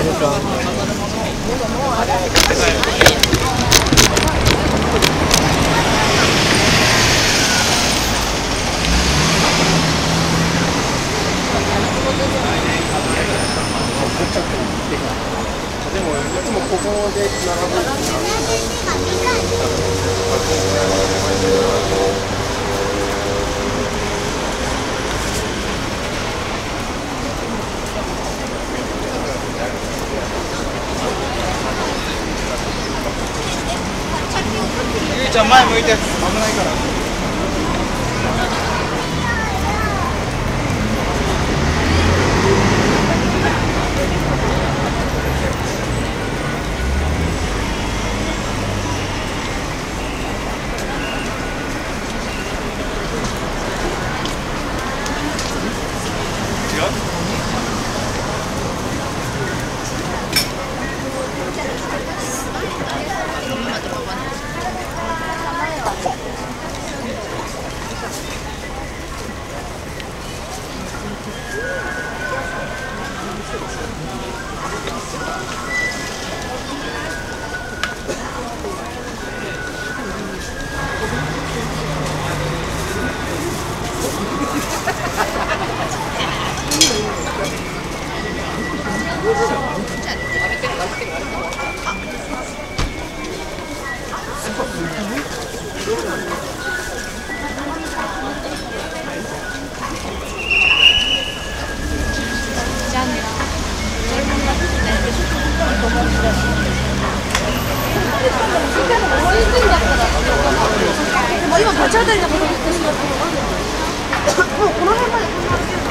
でもいつもここで並ぶちゃん前向いて。危ないから。今こっちあたりのこと言ってしまったもうこの辺までこんな歩けるの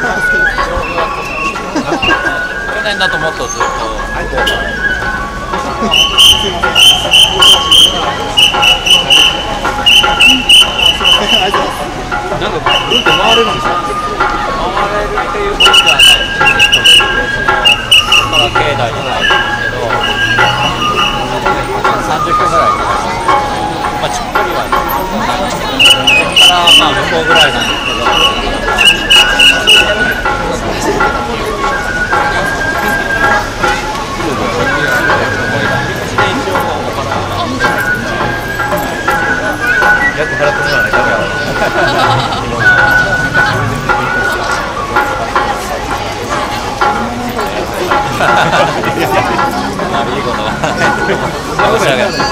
去年だともっとずっとなんかぐるっと回れるんですよ回れるっていうことではないですけどそのから境内に入るんですけど30分ぐらいかかりますまあちっこりはここからまあ向こうぐらいなんですけどは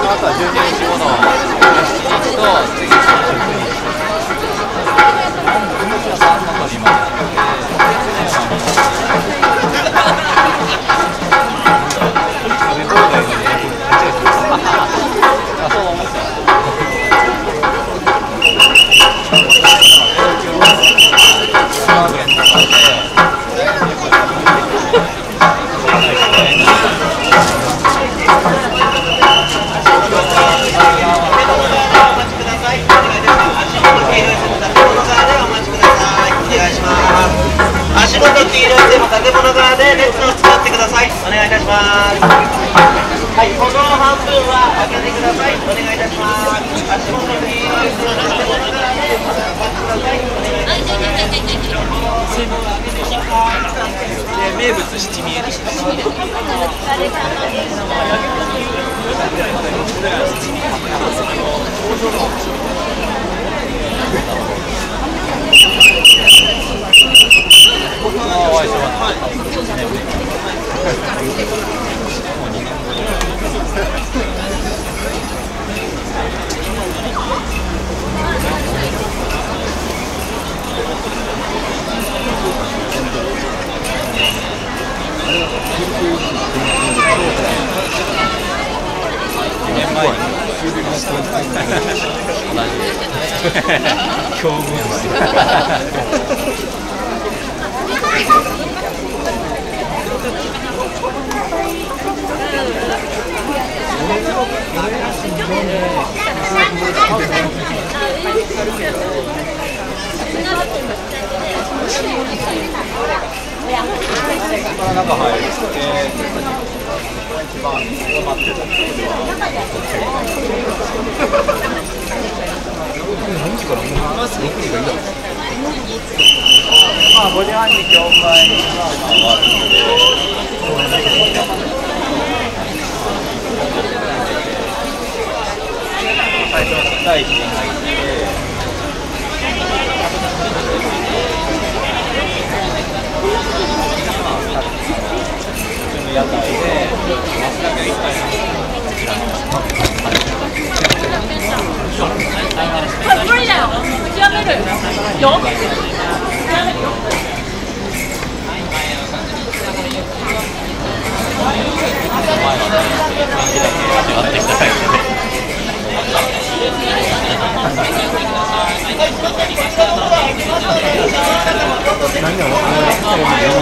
あとは12日後の17日といでも建物側で列を作ってください。お願いいたします。はい歩道半分は開けてください。お願い。い。たします足元黄色い。でも建物側で列を作ってください。お願い。します名物七味あお会いしました2年前に同じ境遇から中入って一番止まってた。まあ5時半に教会が終わるので最初第一に入って普通の屋台で松茸一杯のこちらの無理だよ極めるよ前はね感じだけ味わってきたいので何が分からない